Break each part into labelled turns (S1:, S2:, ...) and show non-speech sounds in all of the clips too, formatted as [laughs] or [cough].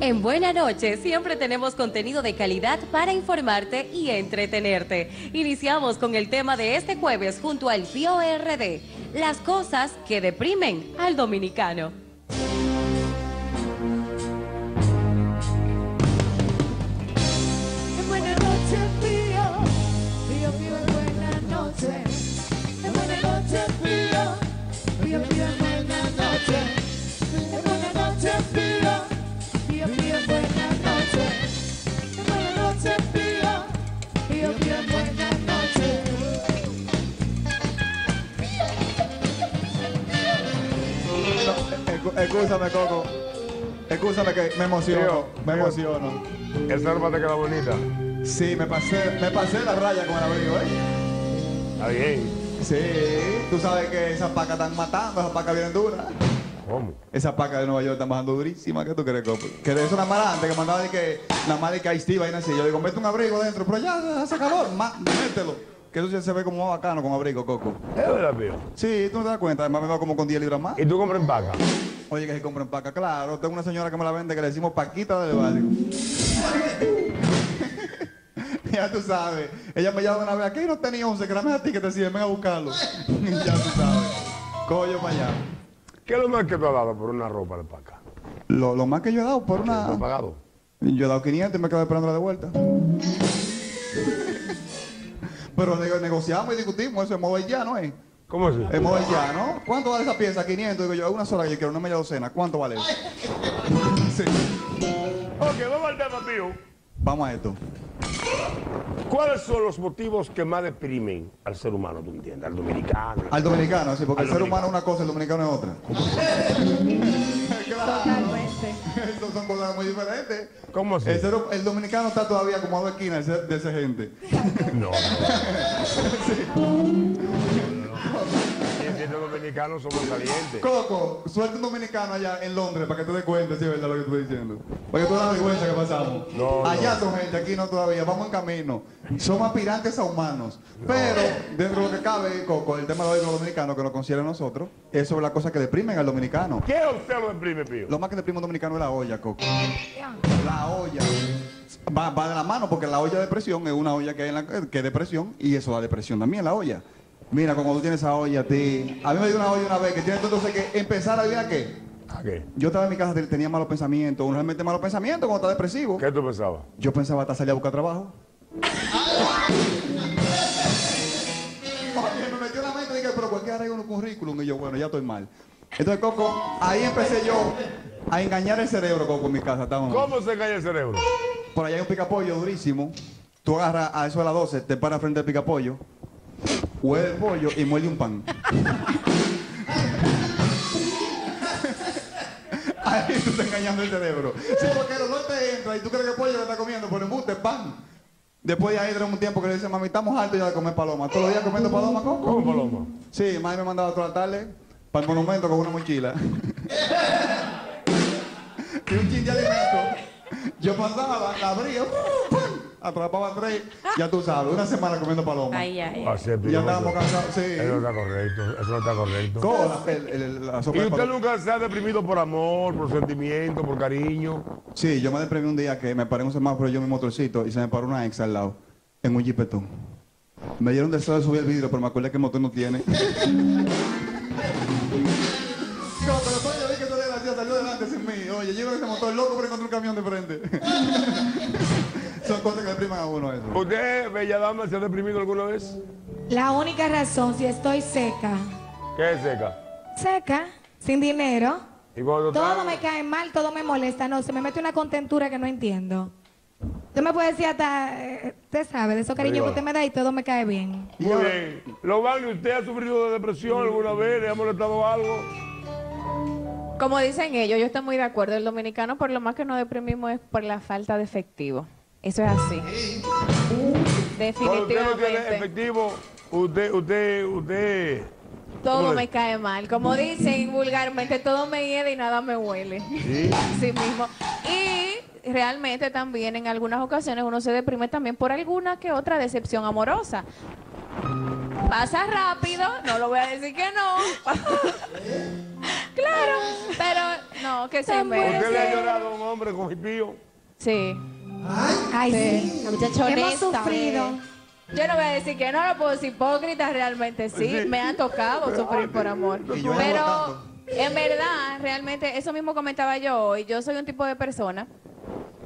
S1: En Buena Noche siempre tenemos contenido de calidad para informarte y entretenerte. Iniciamos con el tema de este jueves junto al PORD, las cosas que deprimen al dominicano.
S2: Escú- Excúsame, Coco. Excúsame que me emociono.
S3: Tío,
S2: me
S3: tío.
S2: emociono.
S3: Esa ropa te queda bonita.
S2: Sí, me pasé, me pasé la raya con el abrigo, ¿eh?
S3: Está bien.
S2: Sí, tú sabes que esas pacas están matando, esas pacas vienen duras.
S3: ¿Cómo?
S2: Esas pacas de Nueva York están bajando durísimas. ¿Qué tú crees, Coco? Que de eso nada más antes, que mandaba de que nada más de que Ice-T vaina así. Yo digo, mete un abrigo dentro, pero ya hace calor, mételo. Que eso sí se ve como más bacano con abrigo, Coco.
S3: Es verdad, Pío.
S2: Sí, tú no te das cuenta, además me va como con 10 libras más.
S3: ¿Y tú compras en paca?
S2: Oye, que se compren paca, claro. Tengo una señora que me la vende que le decimos Paquita del barrio. [laughs] ya tú sabes. Ella me llama una vez, aquí no tenía 11 gramos a ti que te decía, ven a buscarlo. [laughs] ya tú sabes. Coño para allá.
S3: ¿Qué es lo más que tú has dado por una ropa de paca?
S2: Lo, lo más que yo he dado por
S3: ¿Tú has
S2: una...
S3: pagado?
S2: Yo he dado 500 y me quedo esperando de vuelta. [laughs] Pero nego- negociamos y discutimos, eso es modo ya, ¿no es?
S3: ¿Cómo así?
S2: Es modo ya, ¿no? ¿Cuánto vale esa pieza? 500. Digo yo, es una sola que yo quiero, una media docena. ¿Cuánto vale eso? [laughs] sí.
S3: Ok, vamos al tema, Pío.
S2: Vamos a esto.
S3: ¿Cuáles son los motivos que más deprimen al ser humano, tú entiendes? Al dominicano.
S2: Al dominicano, sí, porque
S3: Al
S2: el ser humano es una cosa, el dominicano es otra. [laughs] claro.
S4: Totalmente.
S2: Estos son cosas muy diferentes.
S3: ¿Cómo así?
S2: El, ser- el dominicano está todavía como a dos esquinas de esa gente. [laughs]
S3: No, no. Sí, dominicanos somos calientes.
S2: Coco, suelta un dominicano allá en Londres para que te des cuenta si es verdad lo que estoy diciendo. Porque tú la vergüenza que pasamos.
S3: No,
S2: allá
S3: no.
S2: son gente, aquí no todavía. Vamos en camino. Somos aspirantes a humanos. Pero dentro de lo que cabe, Coco, el tema de hoy de los dominicanos que nos considera a nosotros, es sobre las cosas que deprimen al dominicano.
S3: ¿Qué usted lo deprime, Pío?
S2: Lo más que deprime un dominicano es la olla, Coco. La olla. Va, va de la mano porque la olla de depresión es una olla que hay en la, que es depresión y eso da depresión también, la olla. Mira, como tú tienes esa olla a ti. A mí me dio una olla una vez que tiene entonces que empezar a vivir a qué.
S3: ¿A qué?
S2: Yo estaba en mi casa, te- tenía malos pensamientos, uno realmente malos pensamientos cuando está depresivo.
S3: ¿Qué tú pensabas?
S2: Yo pensaba hasta salir a buscar trabajo. Oye, me metió en la mente y dije, pero cualquiera arregla un currículum. Y yo, bueno, ya estoy mal. Entonces, Coco, ahí empecé yo a engañar el cerebro, Coco, en mi casa. Estábamos-
S3: ¿Cómo se engaña el cerebro?
S2: por allá hay un picapollo durísimo. Tú agarras a eso de las 12, te paras frente al picapollo, huele el pollo y muerde un pan. [laughs] Ahí tú estás engañando el cerebro. Sí, porque el olor te entra y tú crees que el pollo lo está comiendo, pero embuste pan. Después de ahí tenemos un tiempo que le dice, mami, estamos hartos ya de comer paloma. Todos los días comiendo paloma, Coco.
S3: ¿Cómo, Paloma?
S2: Sí, mami me mandaba toda la tarde para el monumento con una mochila. [laughs] [laughs] y un chin de alimento. Yo pasaba, la abría, ¡pum! Atrapaba tres, ya tú sabes, una semana comiendo paloma.
S1: Ay, ay, ay.
S3: Así es,
S2: estábamos cansados, sí.
S3: Eso no está correcto, eso no está correcto.
S2: Cola, el- el- la sopa
S3: ¿Y
S2: de
S3: usted
S2: paloma.
S3: nunca se ha deprimido por amor, por sentimiento, por cariño?
S2: Sí, yo me deprimí un día que me paré en un semáforo yo en mi motorcito y se me paró una ex al lado, en un jipetón. Me dieron deseo de subir el vidrio, pero me acordé que el motor no tiene. [laughs] No, pero yo vi que esa desgracia salió delante sin mí. Oye, llego en ese motor loco, pero encontré un camión de frente. [laughs] Son cosas que depriman a uno eso.
S3: ¿Usted, bella dama, se ha deprimido alguna vez?
S4: La única razón, si estoy seca,
S3: ¿Qué es seca?
S4: seca, sin dinero,
S3: ¿Y cuando
S4: todo me cae mal, todo me molesta, no, se me mete una contentura que no entiendo. Usted me puede decir hasta, eh, usted sabe, de esos cariños que usted me da y todo me cae bien.
S3: Muy bien. Lovani, ¿usted ha sufrido de depresión alguna vez? ¿Le ha molestado algo?
S5: Como dicen ellos, yo estoy muy de acuerdo. El dominicano, por lo más que nos deprimimos, es por la falta de efectivo. Eso es así.
S3: Cuando usted no tiene
S5: Definitivamente.
S3: efectivo, usted, usted, usted...
S5: Todo
S3: ¿Cómo le-
S5: me cae mal. Como dicen vulgarmente, todo me hiede y nada me huele.
S3: Sí. [laughs]
S5: Así mismo. Y realmente también en algunas ocasiones uno se deprime también por alguna que otra decepción amorosa. Pasa rápido, no lo voy a decir que no. [laughs] claro, pero No, que se
S4: bueno.
S5: invente.
S3: ¿Usted le ha llorado a un hombre con hipío?
S5: Sí.
S4: Ay, sí.
S6: La muchacha
S4: Hemos
S6: honesta,
S4: sufrido.
S5: Yo no voy a decir que no, no puedo ser hipócrita, realmente sí,
S3: Sí.
S5: me ha tocado sufrir por amor.
S2: Y yo
S5: Pero en verdad, realmente, eso mismo comentaba yo hoy, yo soy un tipo de persona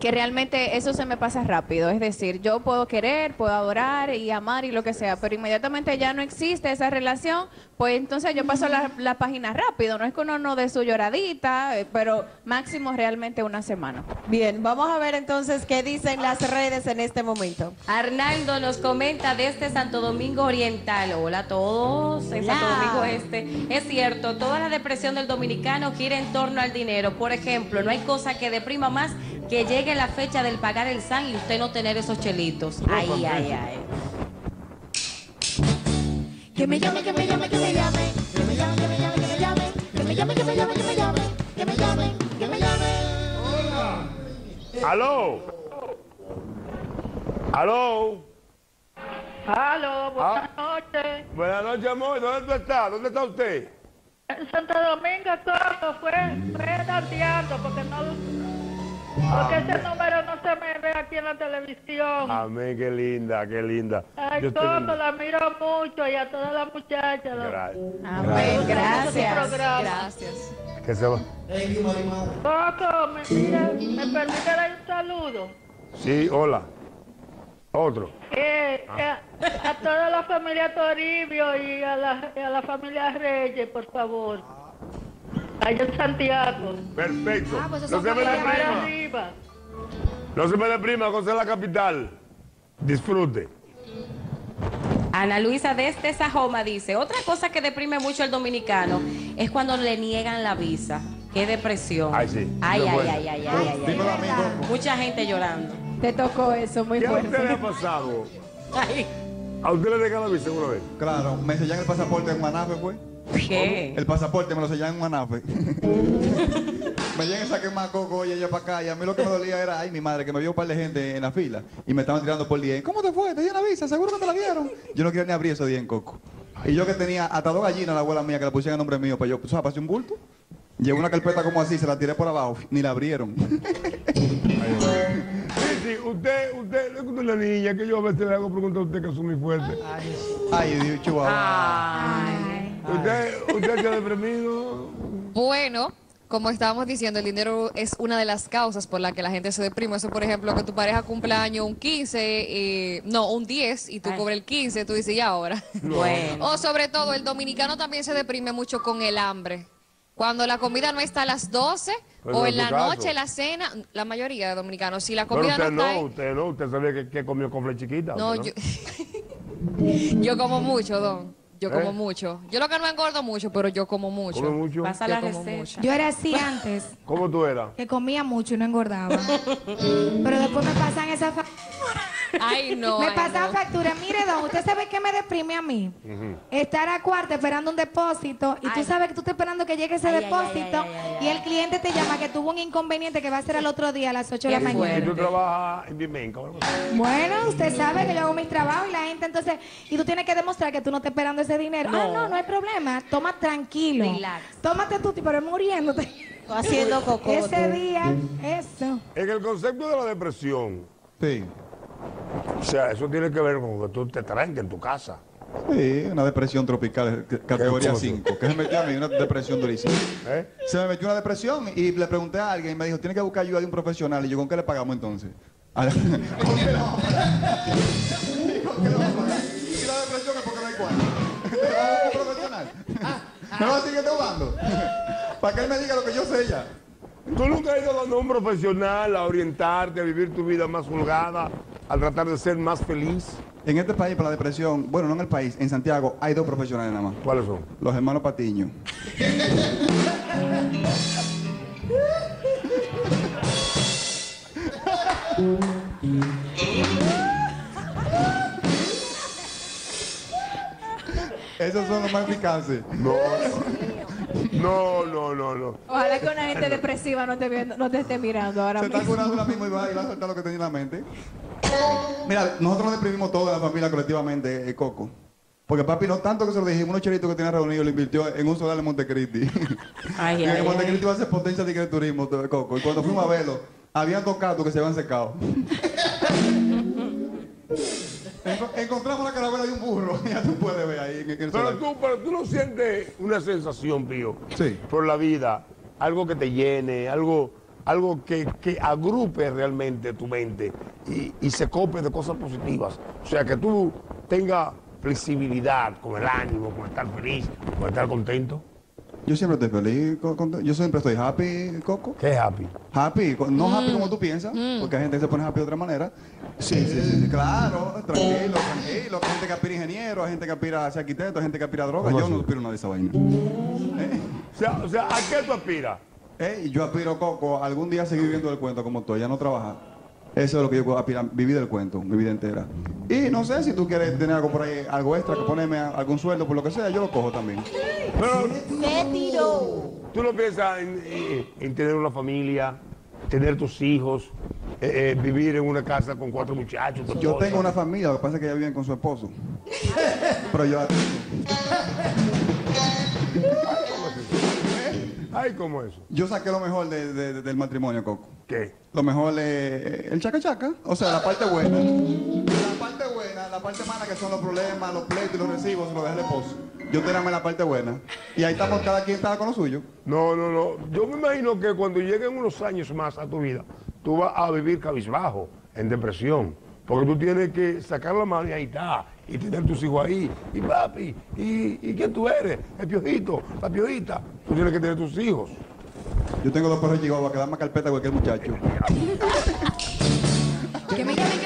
S5: que realmente eso se me pasa rápido, es decir, yo puedo querer, puedo adorar y amar y lo que sea, pero inmediatamente ya no existe esa relación, pues entonces yo paso la, la página rápido, no es que uno no dé su lloradita, eh, pero máximo realmente una semana.
S6: Bien, vamos a ver entonces qué dicen las redes en este momento.
S1: Arnaldo nos comenta desde Santo Domingo Oriental. Hola a todos en Santo. Domingo Este. Es cierto, toda la depresión del dominicano gira en torno al dinero. Por ejemplo, no hay cosa que deprima más que llegue la fecha del pagar el SAN y usted no tener esos chelitos. Ay, ay, ay.
S4: Que me llame, que me llame, que me llame. Que me llame, que me llame, que me llame. Que me llame, que me llame, que me llame. Que me llame, que me llame.
S3: ¿Aló? ¿Aló?
S7: Aló, buenas
S3: Ah.
S7: noches.
S3: Buenas noches, amor. ¿Dónde tú estás? ¿Dónde está usted?
S7: En Santo Domingo, todo fue, fue porque no, porque ese número no se me ve aquí en la televisión.
S3: Amén, qué linda, qué linda. Estoy-
S7: Coco, la miro mucho y a todas las muchachas.
S3: Gracias.
S5: Amén, gracias.
S6: Gracias.
S3: Que se va.
S7: Coco, me, mira, ¿me permite dar un saludo?
S3: Sí, hola. Otro.
S7: Eh, eh, a toda la familia Toribio y a la, y a la familia Reyes, por favor. Allá en Santiago.
S3: Perfecto.
S4: Ah, pues
S3: no se me deprima.
S7: arriba.
S3: No se me deprima, José la capital. Disfrute.
S1: Ana Luisa desde Sajoma dice, otra cosa que deprime mucho al dominicano es cuando le niegan la visa. Qué depresión.
S3: Ay, sí.
S1: Ay,
S3: Qué
S1: ay, ay, ay, ay, ay. Mucha gente llorando.
S5: Te tocó eso muy
S3: ¿Qué a usted le
S5: fuerte.
S3: ha pasado?
S1: Ay,
S3: ¿A usted le dejan la visa una vez?
S2: Claro, me sellan el pasaporte en Manafe, pues.
S1: ¿Qué?
S2: El pasaporte me lo sellan en Manafe. [laughs] me llegan a sacar más coco, oye, yo para acá. Y a mí lo que me dolía era, ay, mi madre, que me vio un par de gente en la fila. Y me estaban tirando por 10. ¿Cómo te fue? ¿Te dieron la visa? ¿Seguro que te la dieron? Yo no quería ni abrir esos 10 en coco. Y yo que tenía hasta dos gallinas, la abuela mía, que la pusieron a nombre mío, pues yo, pues, pasé un bulto. Llevé una carpeta como así, se la tiré por abajo, ni la abrieron. [laughs]
S3: Sí, sí, usted, usted, es una niña que yo a veces le hago preguntas a usted que son muy fuertes.
S2: Ay, Dios, chihuahua.
S1: Ay.
S3: ¿Usted, usted ha deprimido?
S8: Bueno, como estábamos diciendo, el dinero es una de las causas por la que la gente se deprime. Eso, por ejemplo, que tu pareja cumple año un 15, eh, no, un 10 y tú
S1: Ay.
S8: cobras el 15, tú dices, ¿y ahora?
S1: Bueno.
S8: O sobre todo, el dominicano también se deprime mucho con el hambre. Cuando la comida no está a las 12
S3: Pues
S8: o
S3: no
S8: en la
S3: caso.
S8: noche, la cena, la mayoría de dominicanos, si la
S3: Pero
S8: comida
S3: usted
S8: no está
S3: no, usted no, usted sabía que, que comió con chiquita.
S8: No,
S3: ¿usted
S8: yo, [laughs] yo como mucho, don. Yo como
S3: ¿Eh?
S8: mucho. Yo lo que no engordo mucho, pero yo como mucho.
S3: ¿Come mucho?
S1: Pasa
S8: Yo
S1: la
S8: como
S1: receta.
S8: mucho.
S4: Yo era así antes,
S3: ¿Cómo tú eras?
S4: que comía mucho y no engordaba. [laughs] Pero después me pasan esas
S8: Ay, no.
S4: me
S8: ay,
S4: pasan
S8: no.
S4: facturas. Mire, don, ¿usted sabe qué me deprime a mí? Estar a cuarto esperando un depósito y tú sabes que tú estás esperando que llegue ese
S1: Ay, ay,
S4: depósito
S1: ay, ay, ay,
S4: y el cliente te llama que tuvo un inconveniente que va a ser al otro día a las 8 de la mañana.
S3: ¿Y tú trabajas en?
S4: Bueno, usted sabe que yo hago mis trabajos y la gente entonces, y tú tienes que demostrar que tú no estás esperando ese dinero. Ah, no, no hay problema. Toma tranquilo.
S1: Relax.
S4: Tómate tú, pero muriéndote.
S6: Haciendo cocote.
S4: Ese día, eso.
S3: En el concepto de la depresión,
S2: Sí.
S3: O sea, eso tiene que ver con que tú te tranques en tu casa.
S2: Sí, una depresión tropical, c- categoría
S3: cosa?
S2: 5. Que se metió a mí, una depresión durísima.
S3: ¿eh?
S2: Se me metió una depresión y le pregunté a alguien y me dijo, tiene que buscar ayuda de un profesional. Y yo, ¿con qué le pagamos entonces? [laughs] ¿Con qué le vamos a pagar? ¿Y con qué le vamos a pagar? Y la depresión es porque no hay cuarto. [laughs] Le vamos a un profesional. ¿Me va a seguir tomando? [laughs] Para que él me diga lo que yo sé ya.
S3: ¿Tú nunca has ido a un profesional a orientarte, a vivir tu vida más holgada, a tratar de ser más feliz?
S2: En este país, para la depresión, bueno, no en el país, en Santiago, hay dos profesionales nada más.
S3: ¿Cuáles son?
S2: Los hermanos Patiño. Esos son los más eficaces.
S3: No, no, no, no, no.
S5: Ojalá que una gente depresiva no te, viendo- no te esté mirando ahora
S2: Se está curando ahora mismo y va, y va a soltar lo que tenía en la mente. Mira, nosotros nos deprimimos toda la familia colectivamente, eh, Coco. Porque papi, no tanto que se lo dijimos, unos chelitos que tenía reunido, lo invirtió en un solar en Montecristi.
S1: Ay,
S2: y [laughs] en
S1: ay,
S2: Montecristi va a ser potencia de turismo, de Coco. Y cuando fuimos a verlo, habían dos gatos que se habían secado. Enco- Encontramos la calavera de un burro, [laughs] ya tú puedes ver ahí en el
S3: Pero tú, pero tú no sientes una sensación, Pío,
S2: Sí.
S3: por la vida, algo que te llene, algo, algo que, que agrupe realmente tu mente y, y se copie de cosas positivas. O sea, que tú tengas flexibilidad con el ánimo, con estar feliz, con estar contento.
S2: Yo siempre estoy feliz, con- yo siempre estoy happy, Coco.
S3: ¿Qué es happy?
S2: Happy, no happy como tú piensas, porque hay gente que se pone happy de otra manera. Sí, sí, sí, sí, claro, tranquilo, tranquilo. Hay gente que aspira ingeniero, hay gente que aspira a ser arquitecto, hay gente que aspira a droga.
S3: ¿Cómo
S2: Yo
S3: así?
S2: no aspiro a nada de esa vaina.
S3: O sea, o sea, ¿a qué tú aspiras?
S2: Eh, yo aspiro, Coco, algún día seguir viviendo del cuento como tú, ya no trabajar. Eso es lo que yo vivir del cuento, mi vida entera. Y no sé si tú quieres tener algo por ahí, algo extra, que ponerme a- algún sueldo, por lo que sea, yo lo cojo también.
S3: Pero
S6: ¡Qué tiró!
S3: tú no piensas en, en- en tener una familia, tener tus hijos, eh, eh, vivir en una casa con cuatro muchachos.
S2: Yo
S3: esposa.
S2: tengo una familia, lo que pasa es que ella viven con su esposo. Pero yo la tengo.
S3: Ay, ¿cómo eso?
S2: Yo saqué lo mejor de- de- del matrimonio, Coco.
S3: ¿Qué?
S2: Lo mejor es el chaca chaca, o sea, la parte buena. La parte buena, la parte mala que son los problemas, los pleitos y los recibos, se lo deja el esposo. Yo tengo la parte buena. Y ahí estamos, cada quien está con lo suyo.
S3: No, no, no. Yo me imagino que cuando lleguen unos años más a tu vida, tú vas a vivir cabizbajo, en depresión. Porque tú tienes que sacar la mano y ahí está. Y tener tus hijos ahí. Y papi, ¿y, y quién tú eres? El piojito, la piojita. Tú tienes que tener tus hijos.
S2: Yo tengo dos perros chihuahuas que dan más carpeta que cualquier muchacho. [laughs]
S9: Que me llame,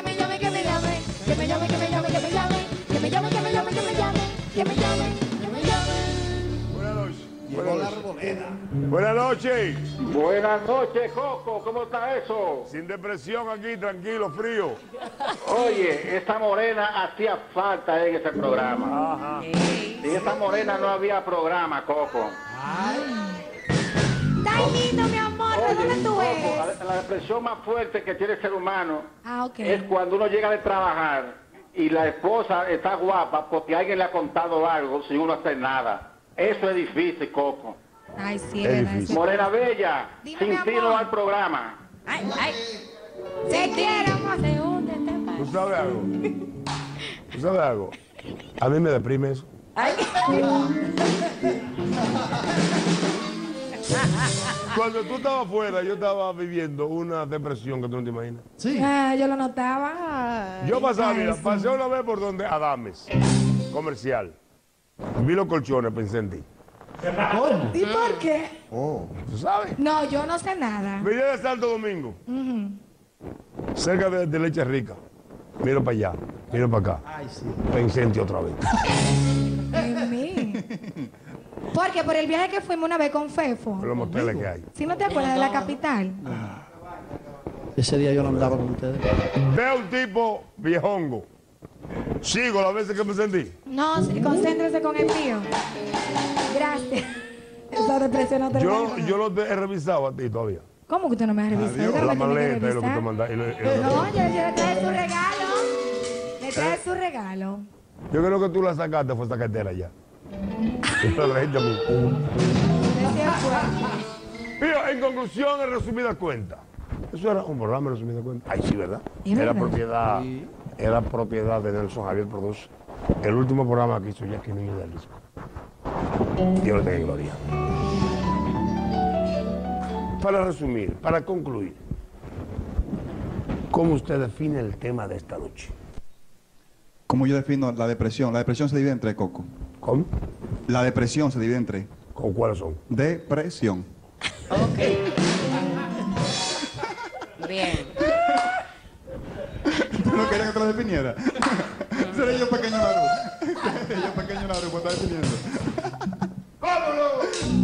S3: Buenas noches. Buenas noches. Buenas noches,
S10: Coco. ¿Cómo está eso?
S3: Sin depresión aquí, tranquilo, frío.
S10: Oye, esta morena hacía falta en ese programa.
S3: Ajá.
S10: Sin esta morena no había programa, Coco.
S9: Está lindo, mi amor. ¿De dónde tú
S10: Coco,
S9: eres?
S10: la, depresión más fuerte que tiene el ser humano
S9: Ah,
S10: es cuando uno llega de trabajar y la esposa está guapa porque alguien le ha contado algo sin uno hacer nada. Eso es difícil, Coco.
S9: Ay, sí,
S3: Es
S9: verdad.
S10: Morena Bella,
S9: Dime,
S10: sin ti no hay programa.
S9: Ay, ay. Te quiero, amor. Se hunde, te pasa.
S3: ¿Tú sabes algo? ¿Tú sabes algo? A mí me deprime eso. Cuando tú estabas afuera, yo estaba viviendo una depresión que tú no te imaginas.
S9: Ah, yo lo notaba.
S3: Yo pasaba,
S9: Ay,
S3: mira,
S9: sí.
S3: pasé una vez por donde Adames, comercial. Vi los colchones, pensé en ti.
S9: ¿Y por qué?
S3: ¿Tú sabes?
S9: No, yo no sé nada.
S3: Venía de Santo Domingo, cerca de, de Leche Rica. Miro para allá, miro para acá. Pensé en ti otra vez.
S9: En mí. Porque por el viaje que fuimos una vez con Fefo.
S3: Por los moteles que hay.
S9: Si no te acuerdas de la capital.
S11: Ese día yo no andaba con ustedes.
S3: Veo un tipo viejongo. Sigo las veces que me sentí.
S9: No, sí, concéntrese con el mío. Gracias. [laughs] Esa depresión no te
S3: Yo, yo lo he revisado a ti todavía.
S9: ¿Cómo que usted no me ha revisado? Yo
S3: La
S9: que
S3: maleta y lo que te
S9: revisar.
S3: mandaste. y lo- y lo-
S9: No, yo, yo le trae su regalo. Le trae su regalo.
S3: Yo creo que tú la sacaste, fue esa cartera ya. Me la trajiste a mí. En conclusión, en resumida cuenta. Eso era un programa en resumida cuenta. Ay, sí, ¿verdad? Era
S9: verdad.
S3: propiedad, era propiedad de Nelson Javier Produce. El último programa que hizo Jackie Núñez del disco. Dios le tenga gloria. Para resumir, para concluir, ¿cómo usted define el tema de esta noche?
S2: Como yo defino la depresión, la depresión se divide en tres, Coco.
S3: ¿Cómo?
S2: La depresión se divide en tres.
S3: ¿Con cuáles son?
S2: Depresión.
S1: Bien.
S2: ¿Tú no querías que te lo definiera? [laughs] Seré yo pequeño. [laughs] Seré yo pequeño Naru, pues está definiendo.
S1: Ay,